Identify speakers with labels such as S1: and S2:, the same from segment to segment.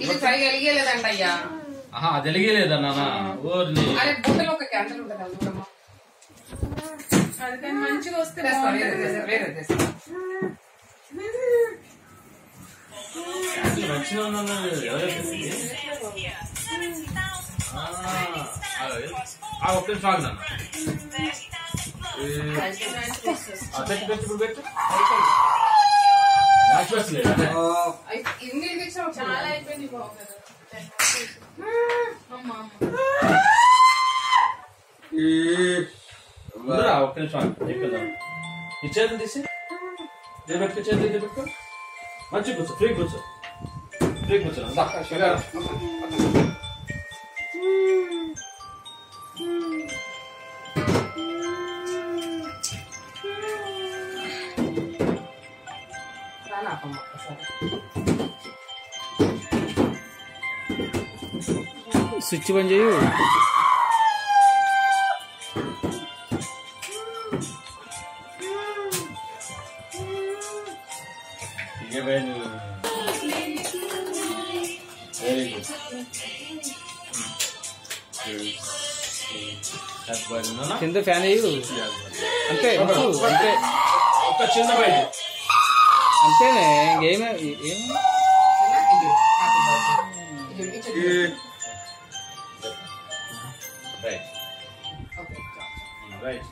S1: ఇది ఫ్రై
S2: ఎలిగేలేదండి అయ్యా
S1: ఆహా అది ఎలిగేలేదా నాన్న ఓర్ని అరే
S3: మంచిగా వస్తే వేరే
S2: వేరే
S1: 며칠 하면은 여자친구지? 아, 아, 어때? 좋아한다. 아, 배트, 배트, 불 배트? 아, 좋았어요.
S4: 아,
S2: 인기처럼 잘할
S5: 뿐이고.
S3: 엄마.
S4: 누나,
S1: 어때? 좋아한다. 이쁘다. 이제는 되지? 내 배트, 제 배트, 내 배트? 만지 붙어, 저기 붙어. でこちらさあ左って
S6: そスイッチ版じゃよ。
S1: Very good.
S6: కింద ఫ్యాన్ అయ్యి అంతే అంతే
S1: ఒక చిన్న బయట
S6: అంతేనే ఇంకేమే ఏం
S1: రైట్ రైట్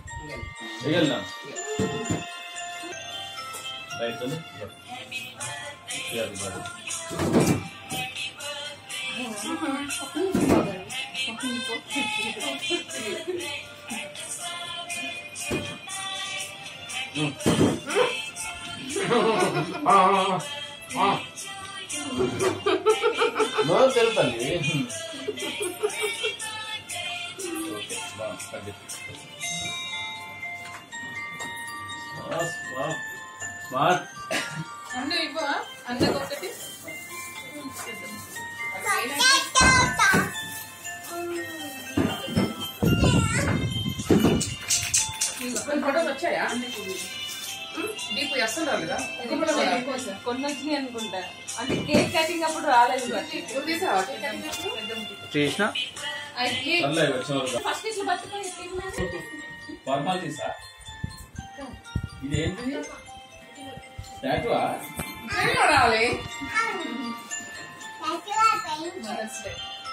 S1: వెళ్దాం రైట్ అండి
S5: 응.
S1: 아, 아, 아. 너 때렸다니. స్మార్ట్ అన్నీ ఇవ్వ అన్నీ ఒకటి
S5: కొన్ని ఫోటోస్ వచ్చాయా?
S2: నీకు అస్సలు కదా?
S5: కొన్ని వచ్చినాయి అనుకుంటా. అంటే కేక్ కటింగ్ అప్పుడు రాలేదు
S6: చేసిన?
S5: ఫస్ట్
S2: రాలే?